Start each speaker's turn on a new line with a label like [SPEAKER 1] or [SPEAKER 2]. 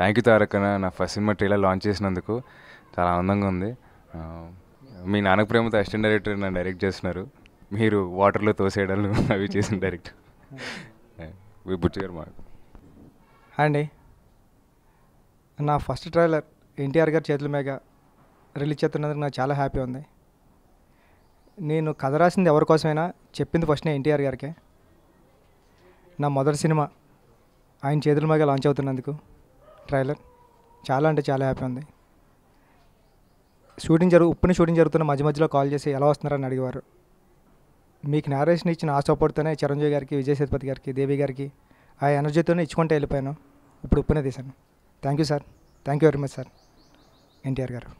[SPEAKER 1] Thank you తారకన నా first cinema trailer launch చేసినందుకు చాలా ఆనందంగా ఉంది. మీ నాన్నకు ప్రేమతో అసిస్టెంట్ డైరెక్టర్ నన్ను డైరెక్ట్ చేస్తున్నారు. మీరు వాటర్లో తోసేయడాలు అవి చేసిన డైరెక్ట్ బుచ్చి గారు మా
[SPEAKER 2] అండి. నా ఫస్ట్ ట్రైలర్ ఎన్టీఆర్ గారి చేతుల మీద రిలీజ్ చేస్తున్నందుకు నాకు చాలా హ్యాపీ ఉంది. నేను కథ రాసింది ఎవరి కోసమైనా చెప్పింది ఫస్ట్ నేను ఎన్టీఆర్ గారికే. నా మొదటి సినిమా ఆయన చేతుల మీద లాంచ్ అవుతున్నందుకు ట్రైలర్. చాలా అంటే చాలా హ్యాపీ ఉంది. షూటింగ్ జరుగు ఉప్పుని షూటింగ్ జరుగుతున్న మధ్య మధ్యలో కాల్ చేసి ఎలా వస్తున్నారని అడిగేవారు. మీకు నేరేషన్ ఇచ్చిన ఆ సపోర్ట్తోనే చిరంజీవి గారికి విజయ్ సేతుపతి గారికి దేవి గారికి ఆ ఎనర్జీతోనే ఇచ్చుకుంటే వెళ్ళిపోయాను. ఇప్పుడు ఉప్పునే తీశాను. Thank you sir thank you very much sir NTR garu.